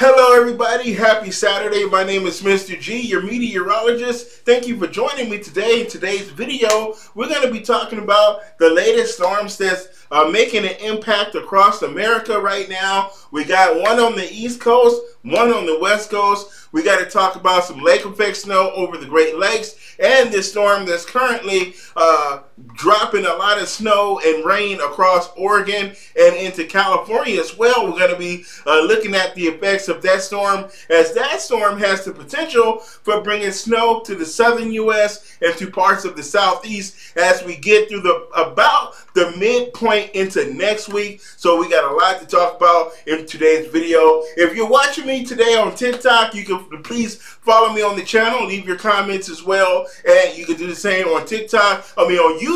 Hello, everybody. Happy Saturday. My name is Mr. G, your meteorologist. Thank you for joining me today. In today's video, we're going to be talking about the latest storms that's uh, making an impact across America right now. We got one on the East Coast, one on the West Coast. We got to talk about some lake effect snow over the Great Lakes and this storm that's currently uh, dropping a lot of snow and rain across Oregon and into California as well. We're going to be uh, looking at the effects of that storm as that storm has the potential for bringing snow to the southern U.S. and to parts of the southeast as we get through the about the midpoint into next week. So we got a lot to talk about in today's video. If you're watching me today on TikTok, you can please follow me on the channel, leave your comments as well, and you can do the same on TikTok, I mean on YouTube,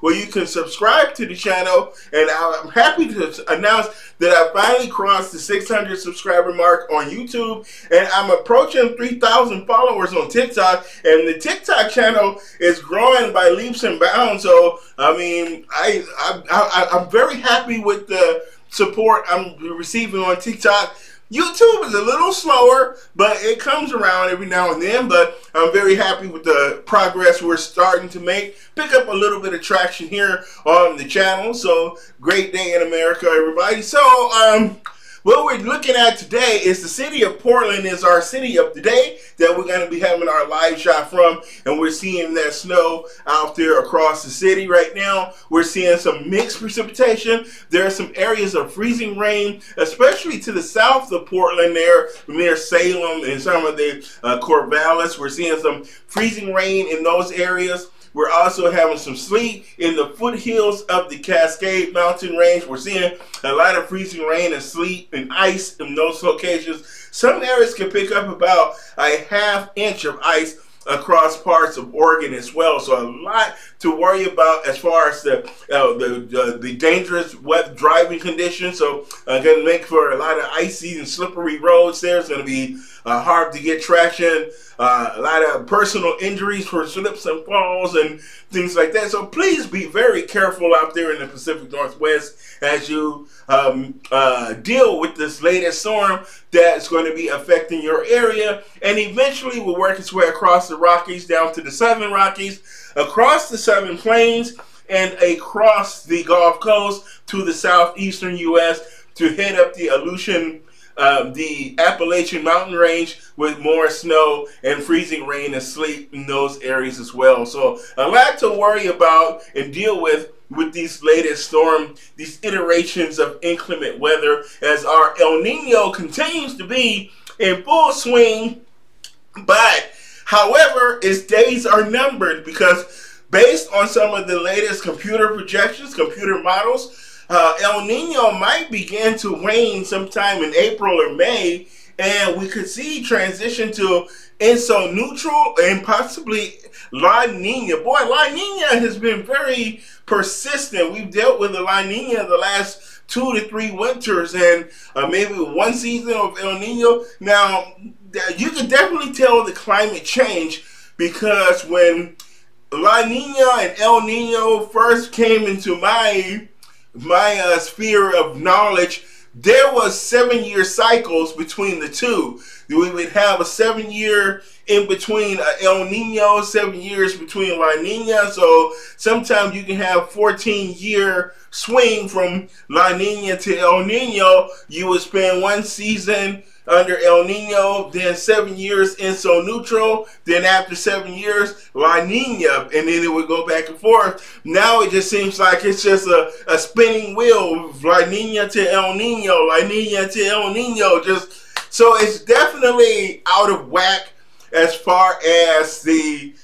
where you can subscribe to the channel. And I'm happy to announce that I finally crossed the 600 subscriber mark on YouTube, and I'm approaching 3,000 followers on TikTok, and the TikTok channel is growing by leaps and bounds. So, I mean, I, I, I I'm very happy with the support I'm receiving on TikTok. YouTube is a little slower, but it comes around every now and then. But I'm very happy with the progress we're starting to make. Pick up a little bit of traction here on the channel. So great day in America, everybody. So um, what we're looking at today is the city of Portland is our city of the day that we're going to be having our live shot from. And we're seeing that snow out there across the city right now. We're seeing some mixed precipitation. There are some areas of freezing rain, especially to the south of Portland there, near Salem and some of the uh, Corvallis. We're seeing some freezing rain in those areas. We're also having some sleet in the foothills of the Cascade Mountain Range. We're seeing a lot of freezing rain and sleet and ice in those locations. Some areas can pick up about a half inch of ice across parts of Oregon as well. So a lot to worry about as far as the uh, the, the dangerous wet driving conditions. So uh, going to make for a lot of icy and slippery roads. There, it's going to be uh, hard to get traction. Uh, a lot of personal injuries for slips and falls and things like that. So please be very careful out there in the Pacific Northwest as you um, uh, deal with this latest storm that's going to be affecting your area and eventually will work its way across the Rockies down to the Southern Rockies, across the Southern Plains, and across the Gulf Coast to the southeastern U.S. to head up the Aleutian um, the Appalachian Mountain Range with more snow and freezing rain and sleet in those areas as well. So a lot to worry about and deal with with these latest storm, these iterations of inclement weather as our El Nino continues to be in full swing. But however, its days are numbered because based on some of the latest computer projections, computer models, uh, El Nino might begin to wane sometime in April or May, and we could see transition to ENSO neutral and possibly La Nina. Boy, La Nina has been very persistent. We've dealt with the La Nina the last two to three winters and uh, maybe one season of El Nino. Now, you can definitely tell the climate change because when La Nina and El Nino first came into my my uh, sphere of knowledge, there was seven year cycles between the two. We would have a seven year in between uh, El Nino, seven years between La Nina. So sometimes you can have 14 year swing from La Nina to El Nino. You would spend one season under El Nino, then seven years ENSO neutral, then after seven years La Nina, and then it would go back and forth. Now it just seems like it's just a, a spinning wheel, La Nina to El Nino, La Nina to El Nino, just so it's definitely out of whack as far as the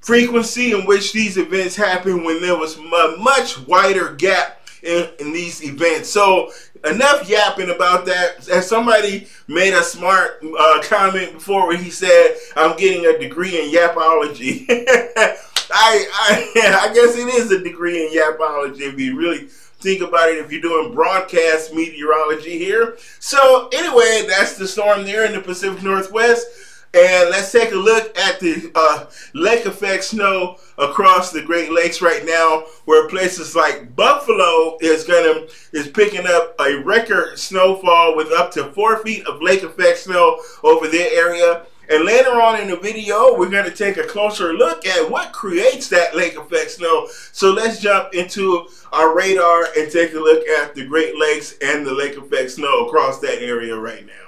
frequency in which these events happen when there was a much wider gap in, in these events. So enough yapping about that. As somebody made a smart uh, comment before where he said, I'm getting a degree in yapology. I, I, I guess it is a degree in yapology if you really think about it if you're doing broadcast meteorology here. So anyway, that's the storm there in the Pacific Northwest. And let's take a look at the uh, lake effect snow across the Great Lakes right now, where places like Buffalo is gonna is picking up a record snowfall with up to four feet of lake effect snow over their area. And later on in the video, we're going to take a closer look at what creates that lake effect snow. So let's jump into our radar and take a look at the Great Lakes and the lake effect snow across that area right now.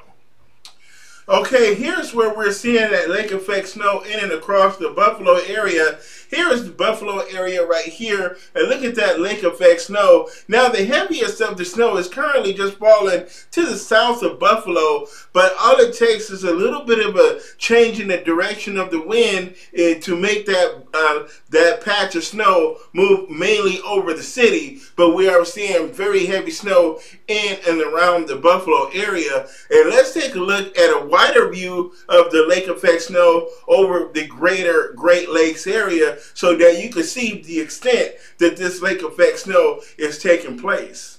Okay, here's where we're seeing that lake effect snow in and across the Buffalo area. Here is the Buffalo area right here, and look at that lake effect snow. Now, the heaviest of the snow is currently just falling to the south of Buffalo, but all it takes is a little bit of a change in the direction of the wind uh, to make that uh, that patch of snow move mainly over the city. But we are seeing very heavy snow in and around the Buffalo area. And let's take a look at a wider view of the lake effect snow over the greater Great Lakes area so that you can see the extent that this lake effect snow is taking place.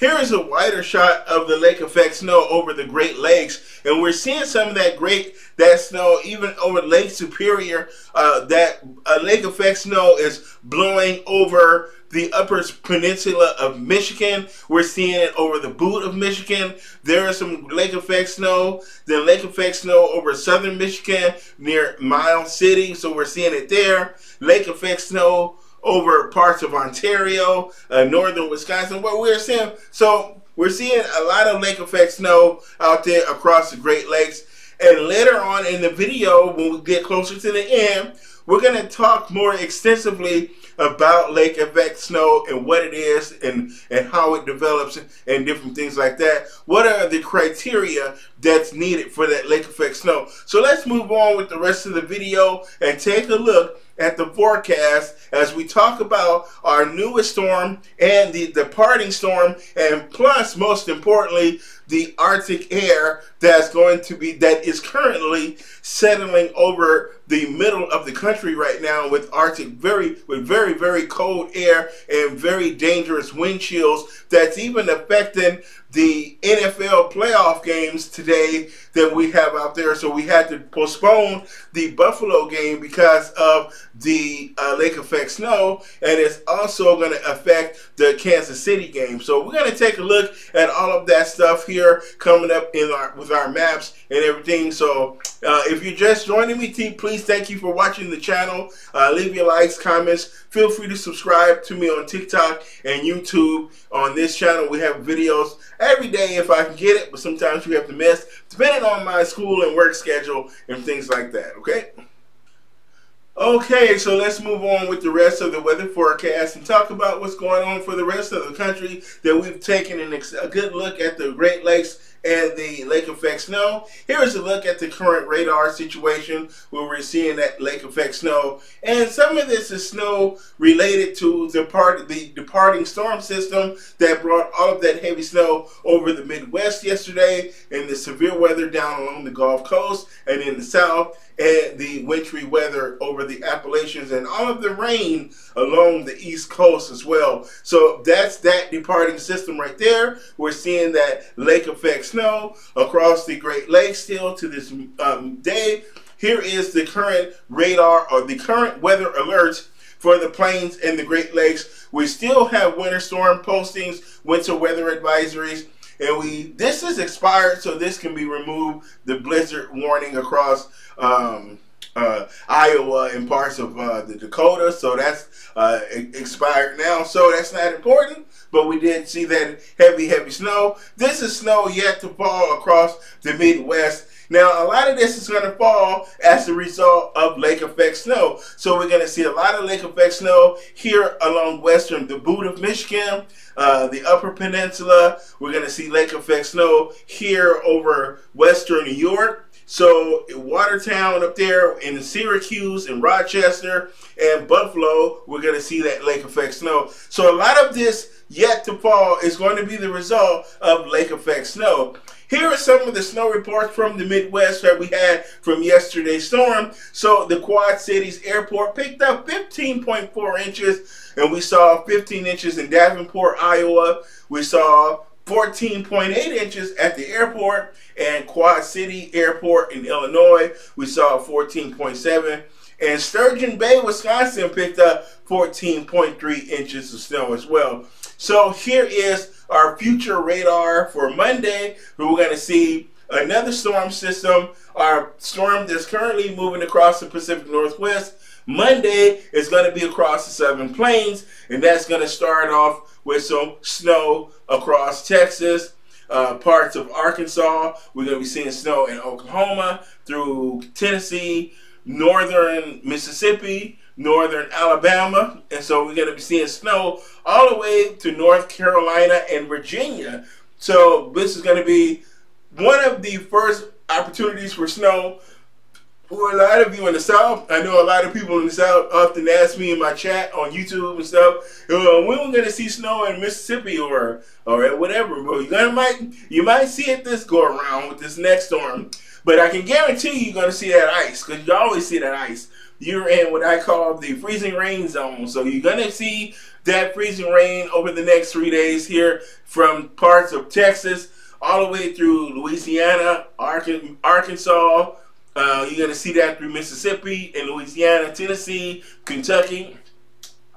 Here is a wider shot of the lake effect snow over the Great Lakes, and we're seeing some of that great that snow even over Lake Superior. Uh, that uh, lake effect snow is blowing over the upper peninsula of Michigan. We're seeing it over the boot of Michigan. There is some lake effect snow. Then lake effect snow over southern Michigan near Miles City, so we're seeing it there. Lake effect snow over parts of Ontario, uh, northern Wisconsin. What we're seeing, so we're seeing a lot of lake effect snow out there across the Great Lakes. And later on in the video, when we get closer to the end, we're going to talk more extensively about lake effect snow and what it is and, and how it develops and different things like that. What are the criteria that's needed for that lake effect snow? So let's move on with the rest of the video and take a look at the forecast as we talk about our newest storm and the departing storm, and plus, most importantly, the Arctic air that's going to be, that is currently settling over the middle of the country right now with Arctic, very, with very, very cold air and very dangerous wind chills that's even affecting the NFL playoff games today that we have out there. So we had to postpone the Buffalo game because of the uh, lake effect snow, and it's also going to affect the Kansas City game. So we're going to take a look at all of that stuff here coming up in our with our maps and everything. So uh, if you're just joining me, team, please thank you for watching the channel. Uh, leave your likes, comments. Feel free to subscribe to me on TikTok and YouTube. On this channel, we have videos every day if I can get it, but sometimes we have to miss, depending on my school and work schedule and things like that, okay? Okay, so let's move on with the rest of the weather forecast and talk about what's going on for the rest of the country that we've taken a good look at the Great Lakes and the lake effect snow. Here is a look at the current radar situation where we're seeing that lake effect snow. And some of this is snow related to the, part, the departing storm system that brought all of that heavy snow over the Midwest yesterday and the severe weather down along the Gulf Coast and in the South and the wintry weather over the Appalachians and all of the rain along the East Coast as well. So that's that departing system right there. We're seeing that lake effect snow across the Great Lakes still to this um, day. Here is the current radar or the current weather alerts for the plains and the Great Lakes. We still have winter storm postings, winter weather advisories, and we this is expired, so this can be removed. The blizzard warning across um, uh, Iowa and parts of uh, the Dakota, so that's uh, expired now. So that's not important, but we did see that heavy, heavy snow. This is snow yet to fall across the Midwest. Now, a lot of this is going to fall as a result of lake effect snow. So we're going to see a lot of lake effect snow here along western, the boot of Michigan, uh, the upper peninsula. We're going to see lake effect snow here over western New York. So Watertown up there in Syracuse and Rochester and Buffalo, we're going to see that lake effect snow. So a lot of this yet to fall is going to be the result of lake effect snow. Here are some of the snow reports from the Midwest that we had from yesterday's storm. So the Quad Cities Airport picked up 15.4 inches, and we saw 15 inches in Davenport, Iowa. We saw 14.8 inches at the airport and Quad City Airport in Illinois. We saw 14.7. And Sturgeon Bay, Wisconsin picked up 14.3 inches of snow as well. So here is our future radar for Monday. We're going to see another storm system, our storm that's currently moving across the Pacific Northwest. Monday is going to be across the Southern Plains, and that's going to start off with some snow across Texas, uh, parts of Arkansas. We're going to be seeing snow in Oklahoma, through Tennessee, northern Mississippi, northern Alabama. And so we're going to be seeing snow all the way to North Carolina and Virginia. So this is going to be one of the first opportunities for snow for a lot of you in the South, I know a lot of people in the South often ask me in my chat on YouTube and stuff, when we're gonna see snow in Mississippi or or whatever, bro. You might you might see it this go around with this next storm, but I can guarantee you, you're gonna see that ice because you always see that ice. You're in what I call the freezing rain zone, so you're gonna see that freezing rain over the next three days here from parts of Texas all the way through Louisiana, Arkansas uh, you're going to see that through Mississippi and Louisiana, Tennessee, Kentucky.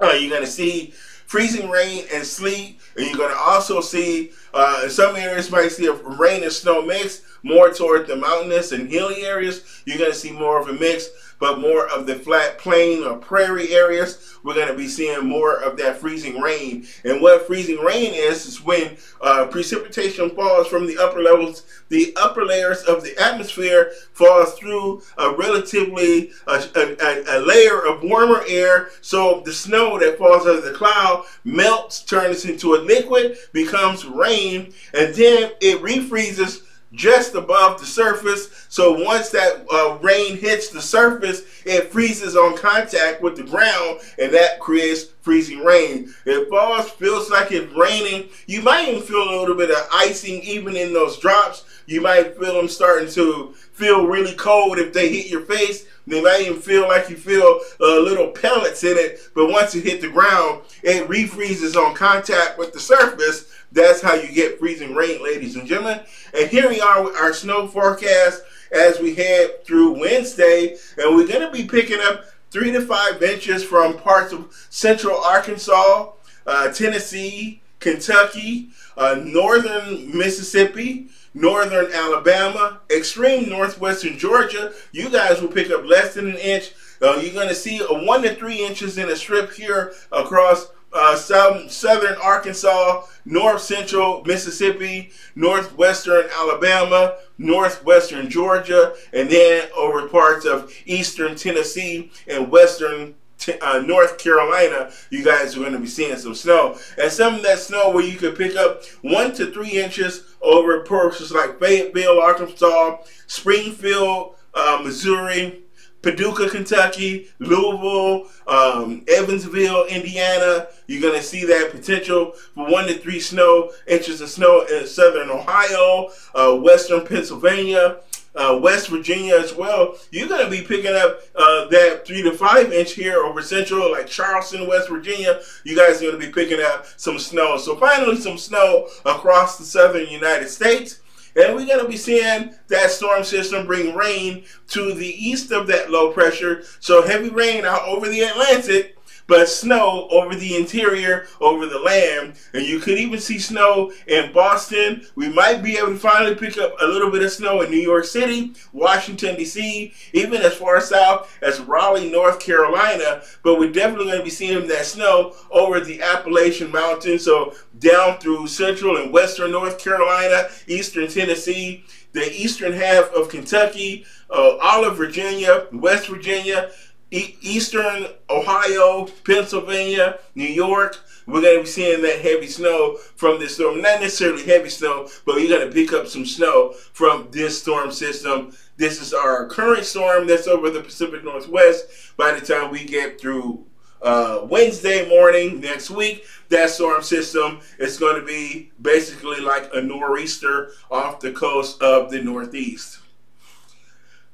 Uh, you're going to see freezing rain and sleet. And you're going to also see, uh, some areas, might see a rain and snow mix more toward the mountainous and hilly areas. You're going to see more of a mix but more of the flat plain or prairie areas, we're going to be seeing more of that freezing rain. And what freezing rain is, is when uh, precipitation falls from the upper levels, the upper layers of the atmosphere falls through a relatively a, a, a layer of warmer air. So the snow that falls out of the cloud melts, turns into a liquid, becomes rain, and then it refreezes just above the surface. So once that uh, rain hits the surface, it freezes on contact with the ground, and that creates freezing rain. It falls, feels like it's raining. You might even feel a little bit of icing even in those drops. You might feel them starting to feel really cold if they hit your face. They might even feel like you feel uh, little pellets in it, but once it hit the ground, it refreezes on contact with the surface. That's how you get freezing rain, ladies and gentlemen. And here we are with our snow forecast as we head through Wednesday, and we're going to be picking up three to five inches from parts of central Arkansas, uh, Tennessee, Kentucky, uh, northern Mississippi, northern Alabama, extreme northwestern Georgia. You guys will pick up less than an inch. Uh, you're going to see a one to three inches in a strip here across uh, southern, southern Arkansas, north central Mississippi, northwestern Alabama, northwestern Georgia, and then over parts of eastern Tennessee and western uh, North Carolina, you guys are going to be seeing some snow. And some of that snow where you could pick up one to three inches over portions like Fayetteville, Arkansas, Springfield, uh, Missouri, Paducah, Kentucky, Louisville, um, Evansville, Indiana. You're going to see that potential for one to three snow inches of snow in southern Ohio, uh, western Pennsylvania, uh, West Virginia as well, you're going to be picking up uh, that three to five inch here over central, like Charleston, West Virginia. You guys are going to be picking up some snow. So finally, some snow across the southern United States. And we're going to be seeing that storm system bring rain to the east of that low pressure. So heavy rain out over the Atlantic but snow over the interior, over the land. And you could even see snow in Boston. We might be able to finally pick up a little bit of snow in New York City, Washington, D.C., even as far south as Raleigh, North Carolina. But we're definitely going to be seeing that snow over the Appalachian Mountains. So down through central and western North Carolina, eastern Tennessee, the eastern half of Kentucky, uh, all of Virginia, West Virginia, eastern Ohio, Pennsylvania, New York. We're going to be seeing that heavy snow from this storm. Not necessarily heavy snow, but you're going to pick up some snow from this storm system. This is our current storm that's over the Pacific Northwest. By the time we get through uh, Wednesday morning next week, that storm system is going to be basically like a nor'easter off the coast of the Northeast.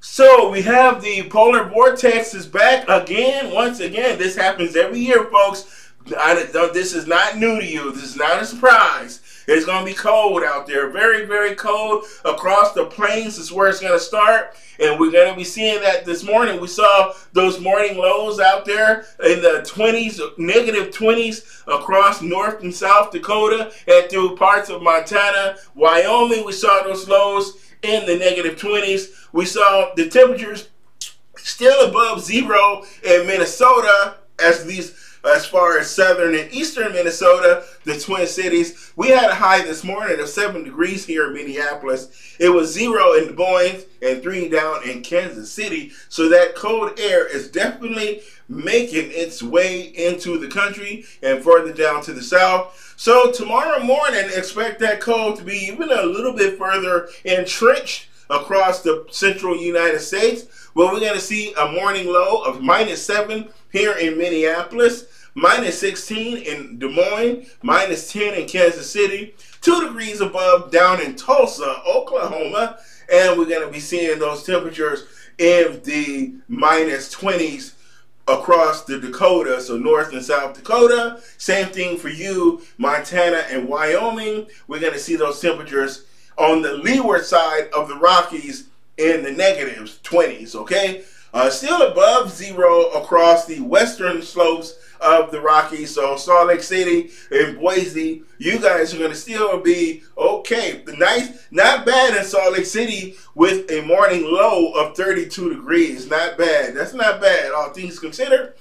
So we have the polar vortex is back again. Once again, this happens every year, folks. I, this is not new to you. This is not a surprise. It's going to be cold out there. Very, very cold across the plains is where it's going to start. And we're going to be seeing that this morning. We saw those morning lows out there in the 20s, negative 20s across North and South Dakota and through parts of Montana. Wyoming, we saw those lows in the negative 20s. We saw the temperatures still above zero in Minnesota as these as far as southern and eastern Minnesota, the Twin Cities. We had a high this morning of 7 degrees here in Minneapolis. It was zero in Des Moines and 3 down in Kansas City. So that cold air is definitely making its way into the country and further down to the south. So tomorrow morning, expect that cold to be even a little bit further entrenched across the central United States. Well, we're going to see a morning low of minus 7 here in Minneapolis, minus 16 in Des Moines, minus 10 in Kansas City, 2 degrees above down in Tulsa, Oklahoma, and we're going to be seeing those temperatures in the minus 20s across the Dakota, so North and South Dakota. Same thing for you, Montana and Wyoming. We're going to see those temperatures on the leeward side of the Rockies in the negatives, 20s, okay? Uh, still above zero across the western slopes of the Rockies. So Salt Lake City and Boise, you guys are going to still be okay. Nice, not bad in Salt Lake City with a morning low of 32 degrees. Not bad. That's not bad, all things considered.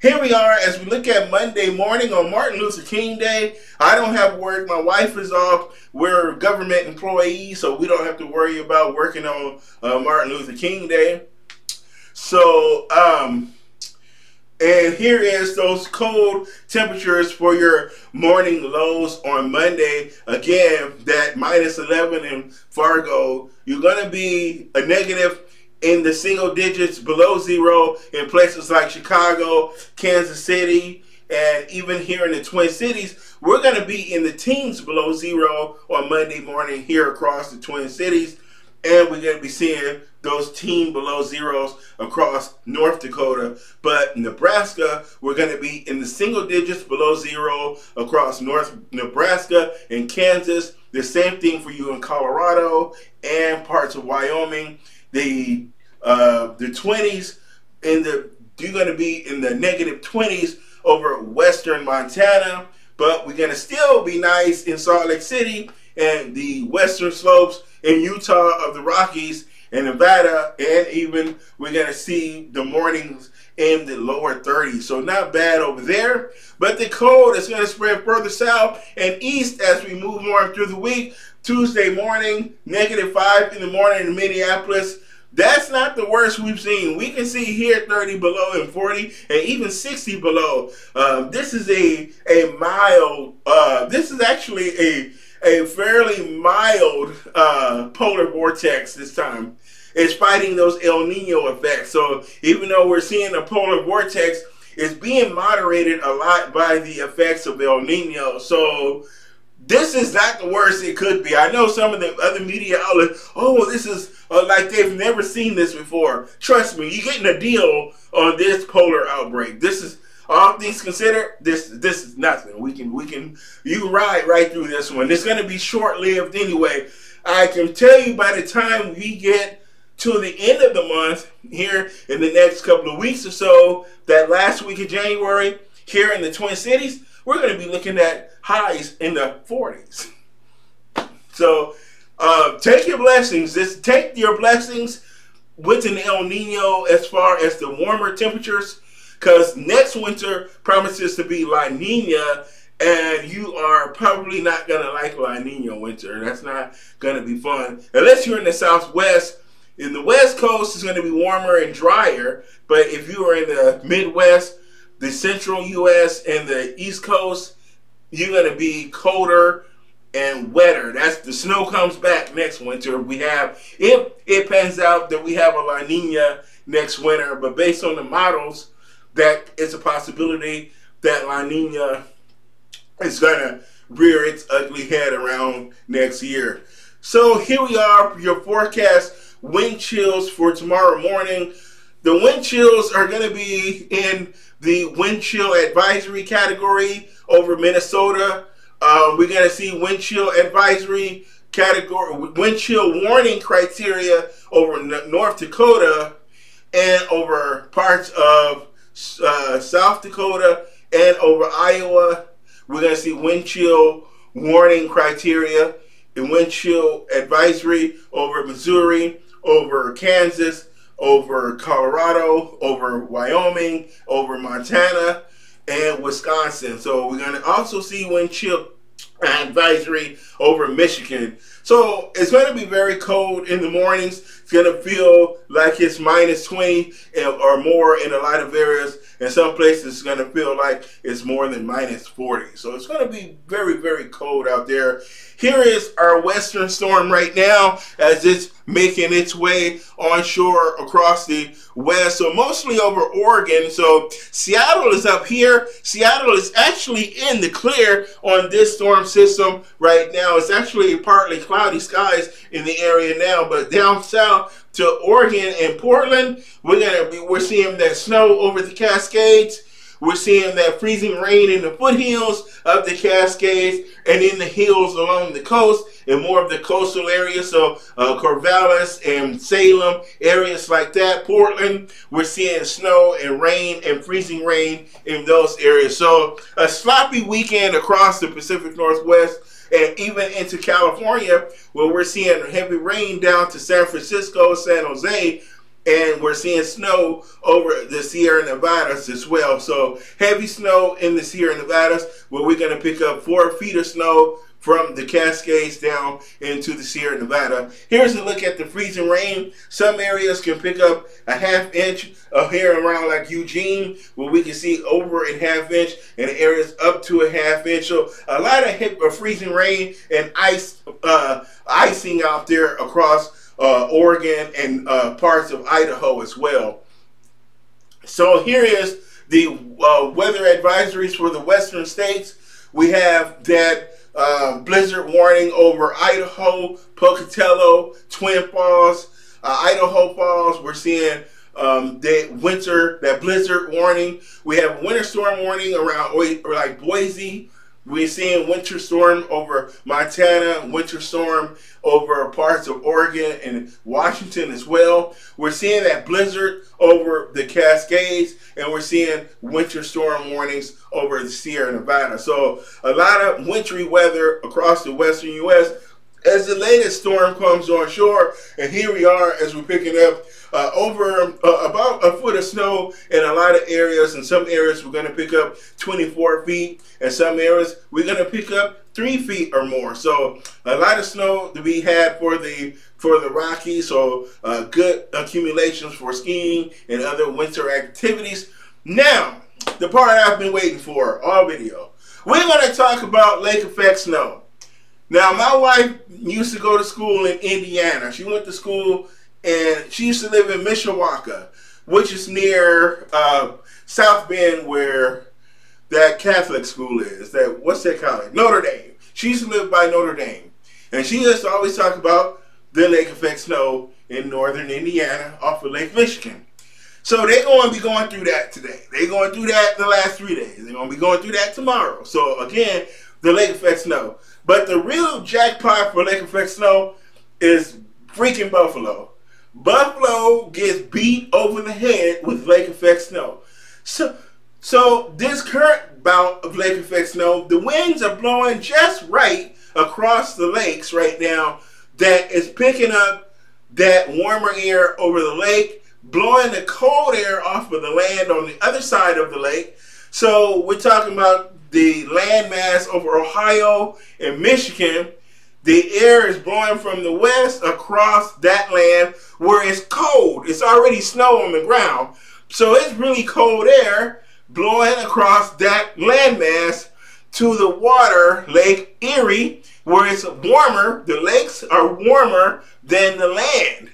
Here we are as we look at Monday morning on Martin Luther King Day. I don't have work. My wife is off. We're government employees, so we don't have to worry about working on uh, Martin Luther King Day. So, um, and here is those cold temperatures for your morning lows on Monday. Again, that minus 11 in Fargo. You're going to be a negative in the single digits below zero in places like Chicago, Kansas City, and even here in the Twin Cities, we're going to be in the teens below zero on Monday morning here across the Twin Cities. And we're going to be seeing those teen below zeros across North Dakota. But Nebraska, we're going to be in the single digits below zero across North Nebraska and Kansas. The same thing for you in Colorado and parts of Wyoming the uh, the 20s in the you're going to be in the negative 20s over western Montana, but we're going to still be nice in Salt Lake City and the western slopes in Utah of the Rockies and Nevada, and even we're to see the mornings in the lower 30s. So not bad over there. But the cold is to spread further south and east as we move more through the week. Tuesday morning, negative 5 in the morning in Minneapolis. That's not the worst we've seen. We can see here 30 below and 40 and even 60 below. Um, this is a a mild. Uh, this is actually a a fairly mild uh, polar vortex this time. It's fighting those El Nino effects. So even though we're seeing a polar vortex, it's being moderated a lot by the effects of El Nino. So this is not the worst it could be. I know some of the other media outlets, oh, this is uh, like they've never seen this before. Trust me, you're getting a deal on this polar outbreak. This is all things considered. This this is nothing. We can we can you ride right through this one. It's going to be short lived anyway. I can tell you by the time we get to the end of the month here in the next couple of weeks or so, that last week of January here in the Twin Cities, we're going to be looking at highs in the 40s. So uh, take your blessings. Just take your blessings with an El Nino as far as the warmer temperatures, because next winter promises to be La Nina, and you are probably not gonna like La Nina winter. That's not gonna be fun unless you're in the Southwest. In the West Coast, it's gonna be warmer and drier, but if you are in the Midwest, the Central U.S. and the East Coast, you're gonna be colder and wetter. That's the snow comes back next winter. We have if it pans out that we have a La Nina next winter, but based on the models, that it's a possibility that La Nina is gonna rear its ugly head around next year. So here we are, your forecast wind chills for tomorrow morning. The wind chills are going to be in the wind chill advisory category over Minnesota, Um, we're going to see wind chill advisory category, wind chill warning criteria over North Dakota and over parts of uh, South Dakota and over Iowa. We're going to see wind chill warning criteria and wind chill advisory over Missouri, over Kansas, over Colorado, over Wyoming, over Montana, and Wisconsin. So we're going to also see wind chill advisory over Michigan. So it's going to be very cold in the mornings. It's going to feel like it's minus 20 or more in a lot of areas. In some places, it's going to feel like it's more than minus 40. So it's going to be very, very cold out there. Here is our western storm right now as it's making its way onshore across the west. So mostly over Oregon. So Seattle is up here. Seattle is actually in the clear on this storm system right now. It's actually partly cloudy skies in the area now, but down south to Oregon and Portland, we're gonna be we're seeing that snow over the Cascades. We're seeing that freezing rain in the foothills of the Cascades and in the hills along the coast and more of the coastal areas. So uh, Corvallis and Salem, areas like that. Portland, we're seeing snow and rain and freezing rain in those areas. So a sloppy weekend across the Pacific Northwest and even into California, where we're seeing heavy rain down to San Francisco, San Jose, and we're seeing snow over the Sierra Nevadas as well. So heavy snow in the Sierra Nevadas, where we're going to pick up four feet of snow from the Cascades down into the Sierra Nevada. Here's a look at the freezing rain. Some areas can pick up a half inch of here around like Eugene, where we can see over a half inch, and areas up to a half inch. So a lot of freezing rain and ice, uh, icing out there across uh, Oregon, and uh, parts of Idaho as well. So here is the uh, weather advisories for the western states. We have that uh, blizzard warning over Idaho, Pocatello, Twin Falls, uh, Idaho Falls. We're seeing um, that winter, that blizzard warning. We have winter storm warning around like Boise, we're seeing winter storm over Montana, winter storm over parts of Oregon and Washington as well. We're seeing that blizzard over the Cascades, and we're seeing winter storm warnings over the Sierra Nevada. So a lot of wintry weather across the western U.S. as the latest storm comes on shore, and here we are as we're picking up uh, over uh, about a foot of snow in a lot of areas. In some areas, we're going to pick up 24 feet. In some areas, we're going to pick up three feet or more. So a lot of snow to be had for the for the Rockies. So uh, good accumulations for skiing and other winter activities. Now, the part I've been waiting for all video. We're going to talk about lake effect snow. Now, my wife used to go to school in Indiana. She went to school and she used to live in Mishawaka, which is near uh, South Bend, where that Catholic school is. That what's that college? Notre Dame. She used to live by Notre Dame, and she used to always talk about the lake effect snow in northern Indiana off of Lake Michigan. So they're going to be going through that today. They're going through that the last three days. They're going to be going through that tomorrow. So again, the lake effect snow. But the real jackpot for lake effect snow is freaking Buffalo. Buffalo gets beat over the head with lake effect snow. So, so this current bout of lake effect snow, the winds are blowing just right across the lakes right now that is picking up that warmer air over the lake, blowing the cold air off of the land on the other side of the lake. So we're talking about the landmass over Ohio and Michigan the air is blowing from the west across that land where it's cold. It's already snow on the ground. So it's really cold air blowing across that landmass to the water, Lake Erie, where it's warmer. The lakes are warmer than the land.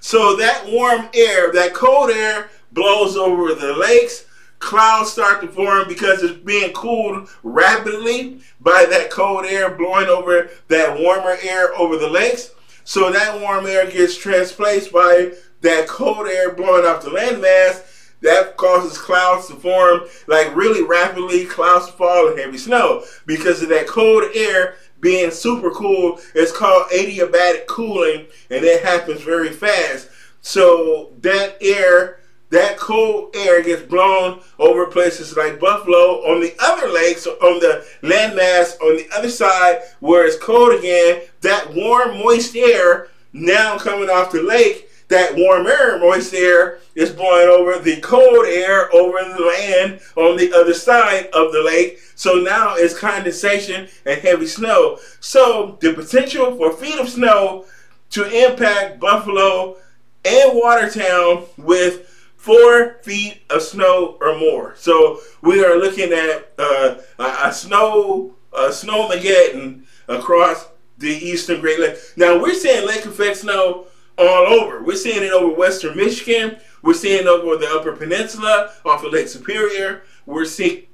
So that warm air, that cold air, blows over the lakes clouds start to form because it's being cooled rapidly by that cold air blowing over that warmer air over the lakes. So that warm air gets transplaced by that cold air blowing off the landmass. that causes clouds to form like really rapidly, clouds fall and heavy snow because of that cold air being super cool. It's called adiabatic cooling, and it happens very fast. So that air, that cold air gets blown over places like Buffalo on the other lakes, on the landmass on the other side where it's cold again. That warm, moist air now coming off the lake that warm air, moist air, is blowing over the cold air over the land on the other side of the lake. So now it's condensation and heavy snow. So the potential for feet of snow to impact Buffalo and Watertown with four feet of snow or more. So we are looking at uh, a, snow a snowmageddon across the eastern Great Lakes. Now we're seeing lake effect snow all over. We're seeing it over western Michigan. We're seeing it over the Upper Peninsula off of Lake Superior. We're seeing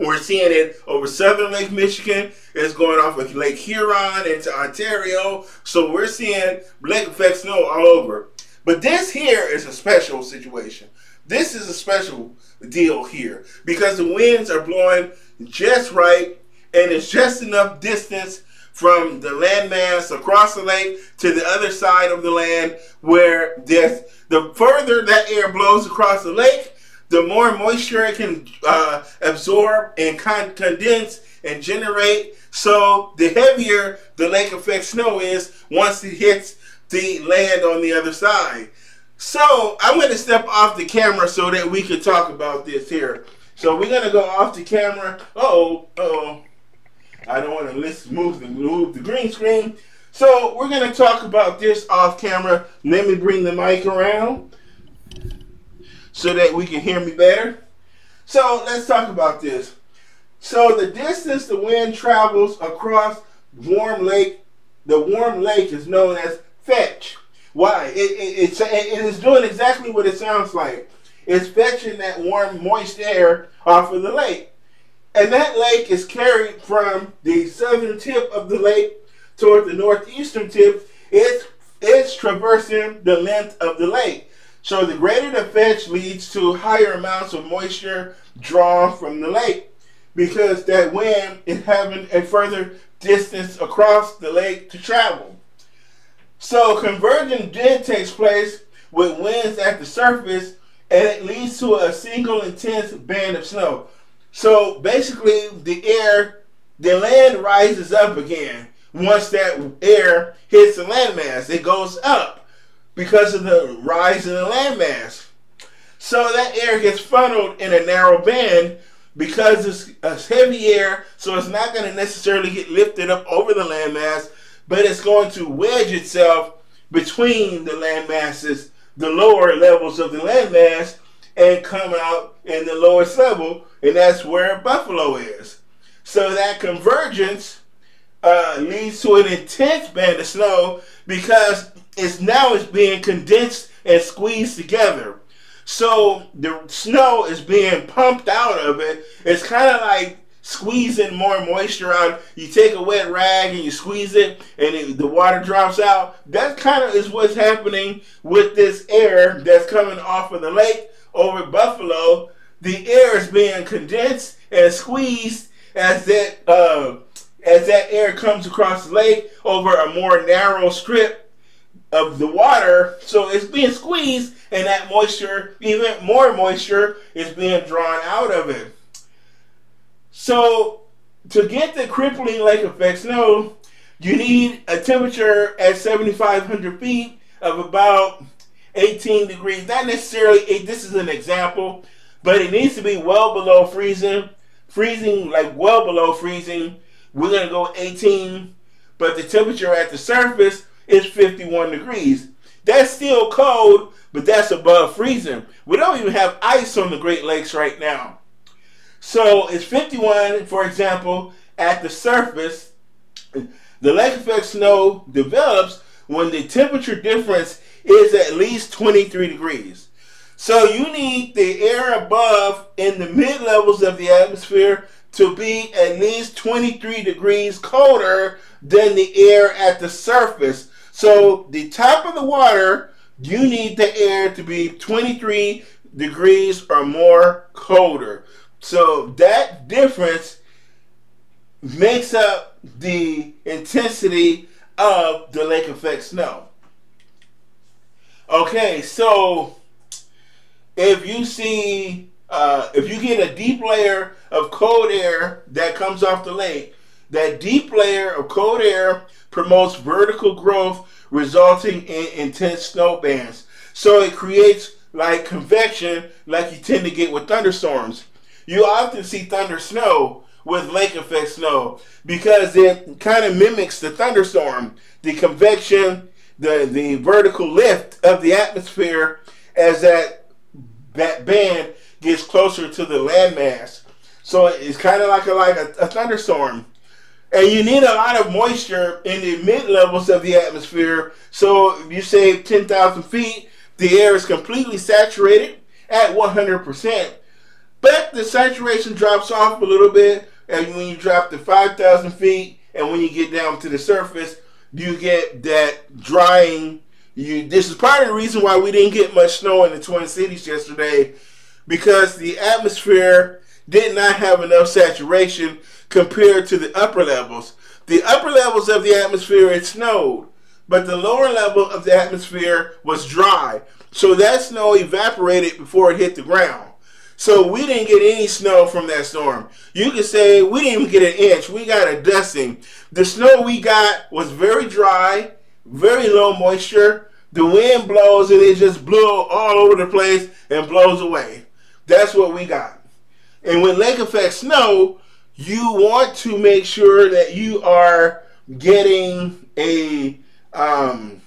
we're seeing it over southern Lake Michigan. It's going off of Lake Huron into Ontario. So we're seeing lake effect snow all over. But this here is a special situation. This is a special deal here because the winds are blowing just right and it's just enough distance from the landmass across the lake to the other side of the land where the further that air blows across the lake, the more moisture it can uh, absorb and con- condense and generate. So the heavier the lake effect snow is once it hits the land on the other side. So I'm going to step off the camera so that we can talk about this here. So we're going to go off the camera. Uh oh, uh oh. I don't want to list move the move the green screen. So we're gonna talk about this off camera. Let me bring the mic around so that we can hear me better. So let's talk about this. So the distance the wind travels across warm lake, the warm lake is known as fetch. Why? It, it, it's, it is doing exactly what it sounds like. It's fetching that warm, moist air off of the lake. And that lake is carried from the southern tip of the lake toward the northeastern tip. It's, it's traversing the length of the lake. So the greater the fetch leads to higher amounts of moisture drawn from the lake because that wind is having a further distance across the lake to travel. So convergence then takes place with winds at the surface and it leads to a single intense band of snow. So basically, the air, the land rises up again. Once that air hits the landmass, it goes up because of the rise in the landmass. So that air gets funneled in a narrow band because it's, it's heavy air, so it's not going to necessarily get lifted up over the landmass, but it's going to wedge itself between the landmasses, the lower levels of the landmass, and come out in the lowest level, and that's where Buffalo is. So that convergence uh, leads to an intense band of snow because it's now it's being condensed and squeezed together. So the snow is being pumped out of it. It's kind of like squeezing more moisture out. You take a wet rag and you squeeze it, and it, the water drops out. That kind of is what's happening with this air that's coming off of the lake over Buffalo, the air is being condensed and squeezed as that uh, as that air comes across the lake over a more narrow strip of the water. So it's being squeezed, and that moisture, even more moisture, is being drawn out of it. So to get the crippling lake effect snow, you need a temperature at 7,500 feet of about 18 degrees. Not necessarily, this is an example, but it needs to be well below freezing. Freezing, like well below freezing. We're going to go 18, but the temperature at the surface is 51 degrees. That's still cold, but that's above freezing. We don't even have ice on the Great Lakes right now. So it's 51, for example, at the surface. The lake effect snow develops when the temperature difference is at least 23 degrees. So you need the air above in the mid levels of the atmosphere to be at least 23 degrees colder than the air at the surface. So the top of the water, you need the air to be 23 degrees or more colder. So that difference makes up the intensity of the lake effect snow. Okay, so if you see, uh, if you get a deep layer of cold air that comes off the lake, that deep layer of cold air promotes vertical growth, resulting in intense snow bands. So it creates like convection, like you tend to get with thunderstorms. You often see thunder snow with lake effect snow because it kind of mimics the thunderstorm, the convection, the, the vertical lift of the atmosphere as that, that band gets closer to the landmass. So it's kind of like a, like a, a thunderstorm. And you need a lot of moisture in the mid levels of the atmosphere. So if you say 10,000 feet, the air is completely saturated at 100%. But the saturation drops off a little bit and when you drop to 5,000 feet and when you get down to the surface, you get that drying. You This is part of the reason why we didn't get much snow in the Twin Cities yesterday because the atmosphere did not have enough saturation compared to the upper levels. The upper levels of the atmosphere, it snowed, but the lower level of the atmosphere was dry. So that snow evaporated before it hit the ground. So we didn't get any snow from that storm. You could say we didn't even get an inch. We got a dusting. The snow we got was very dry, very low moisture. The wind blows and it just blew all over the place and blows away. That's what we got. And when lake effect snow, you want to make sure that you are getting a um,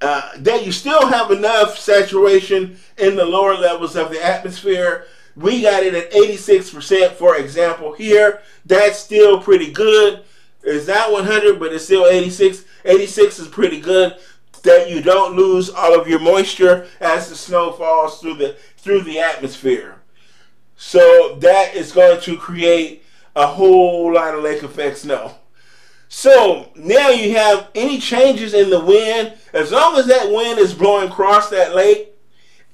uh, that you still have enough saturation in the lower levels of the atmosphere. We got it at 86%, for example, here. That's still pretty good. It's not 100, but it's still 86. 86 is pretty good that you don't lose all of your moisture as the snow falls through the through the atmosphere. So that is going to create a whole lot of lake effect snow. So now you have any changes in the wind, as long as that wind is blowing across that lake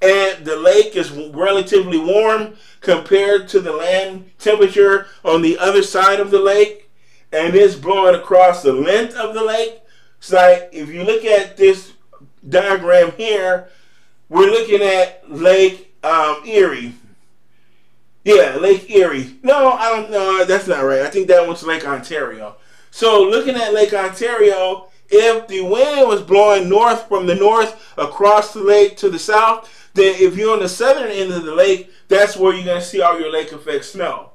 and the lake is relatively warm compared to the land temperature on the other side of the lake and it's blowing across the length of the lake. So if you look at this diagram here, we're looking at Lake um, Erie. Yeah, Lake Erie. No, I don't know. That's not right. I think that one's Lake Ontario. So looking at Lake Ontario, if the wind was blowing north from the north across the lake to the south, then if you're on the southern end of the lake, that's where you're going to see all your lake effect snow.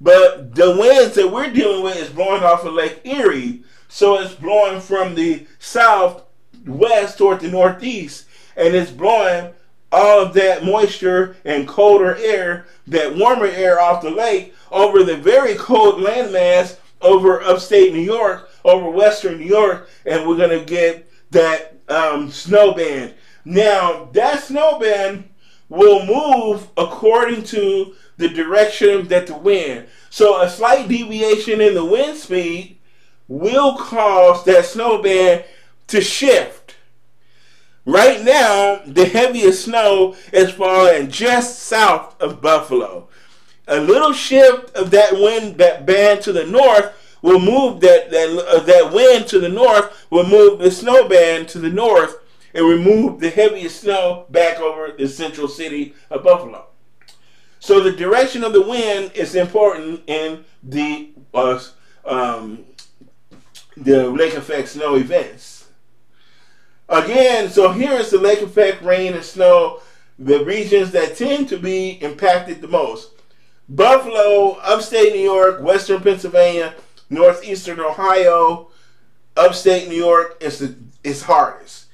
But the winds that we're dealing with is blowing off of Lake Erie. So it's blowing from the southwest toward the northeast. And it's blowing all of that moisture and colder air, that warmer air off the lake over the very cold landmass over upstate New York, over western New York, and we're going to get that um, snow band. Now, that snow band will move according to the direction that the wind. So a slight deviation in the wind speed will cause that snow band to shift. Right now, the heaviest snow is falling just south of Buffalo a little shift of that wind that band to the north will move that that uh, that wind to the north will move the snow band to the north and remove the heaviest snow back over the central city of Buffalo. So the direction of the wind is important in the uh, um, the lake effect snow events. Again, so here is the lake effect rain and snow, the regions that tend to be impacted the most. Buffalo, upstate New York, western Pennsylvania, northeastern Ohio, upstate New York is the is hardest.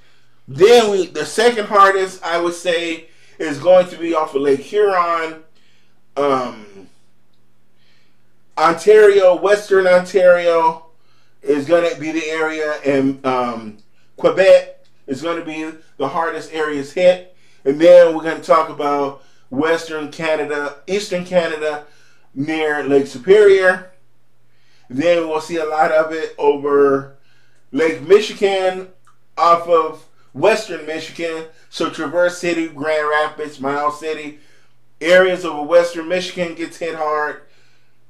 Then we the second hardest I would say is going to be off of Lake Huron, um, Ontario, Western Ontario is going to be the area, and um, Quebec is going to be the hardest areas hit. And then we're going to talk about Western Canada, Eastern Canada, near Lake Superior. Then we'll see a lot of it over Lake Michigan, off of western Michigan. So Traverse City, Grand Rapids, Miles City, areas of western Michigan gets hit hard.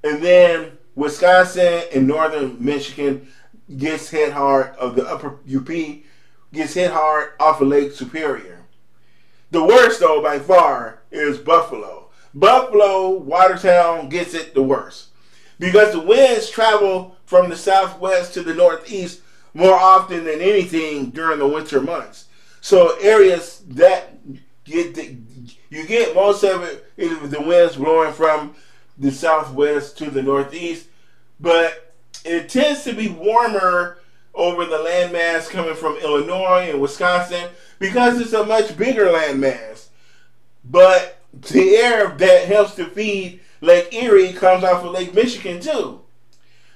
And then Wisconsin and northern Michigan gets hit hard of the upper UP gets hit hard off of Lake Superior. The worst though by far is Buffalo. Buffalo, Watertown gets it the worst. Because the winds travel from the southwest to the northeast more often than anything during the winter months. So areas that get the, you get most of it is the winds blowing from the southwest to the northeast, but it tends to be warmer over the landmass coming from Illinois and Wisconsin because it's a much bigger landmass. But the air that helps to feed Lake Erie comes off of Lake Michigan too.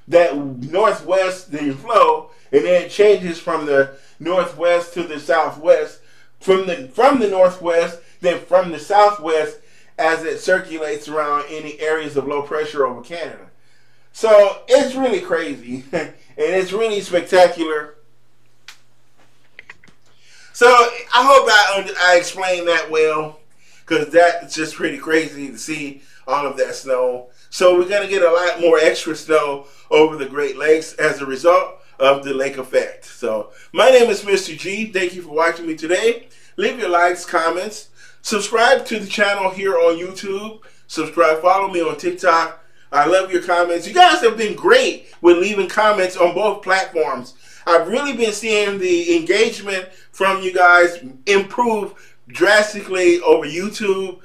That northwest then flow, and then it changes from the northwest to the southwest, from the from the northwest, then from the southwest as it circulates around any areas of low pressure over Canada. So it's really crazy, and it's really spectacular. So I hope I I explained that well, because that's just pretty crazy to see all of that snow. So we're gonna get a lot more extra snow over the Great Lakes as a result of the lake effect. So my name is Mr. G. Thank you for watching me today. Leave your likes, comments, subscribe to the channel here on YouTube. Subscribe, follow me on TikTok. I love your comments. You guys have been great with leaving comments on both platforms. I've really been seeing the engagement from you guys improve drastically over YouTube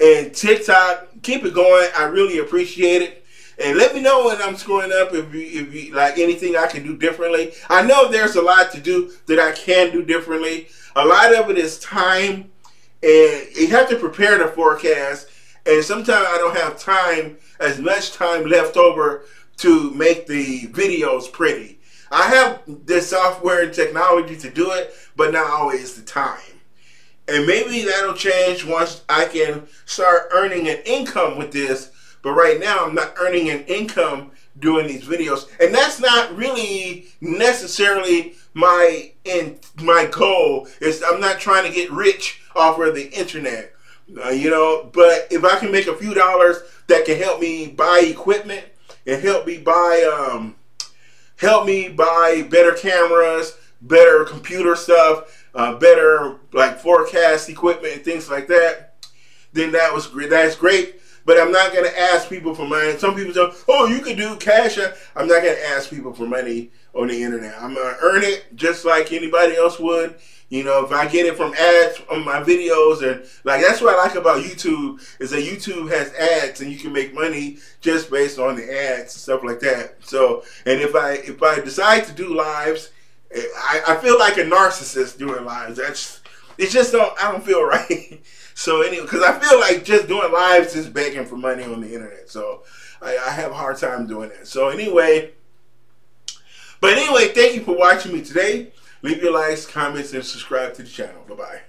and TikTok. Keep it going. I really appreciate it. And let me know when I'm screwing up if you, if you like anything I can do differently. I know there's a lot to do that I can do differently. A lot of it is time, and you have to prepare the forecast. And sometimes I don't have time, as much time left over to make the videos pretty. I have the software and technology to do it, but not always the time. And maybe that'll change once I can start earning an income with this. But right now, I'm not earning an income doing these videos. And that's not really necessarily my in my goal. Is I'm not trying to get rich off of the internet. Uh, you know, but if I can make a few dollars that can help me buy equipment and help me buy um help me buy better cameras, better computer stuff, uh, better like forecast equipment and things like that, then that was great. That's great. But I'm not going to ask people for money. Some people say, "Oh, you could do cash." I'm not going to ask people for money on the internet. I'm going to earn it just like anybody else would. You know, if I get it from ads on my videos, and like that's what I like about YouTube is that YouTube has ads, and you can make money just based on the ads and stuff like that. So, and if I if I decide to do lives I, I feel like a narcissist doing lives. That's it. Just don't. I don't feel right. so anyway, because I feel like just doing lives is begging for money on the internet. So I, I have a hard time doing that. So anyway, but anyway, thank you for watching me today. Leave your likes, comments, and subscribe to the channel. Bye bye.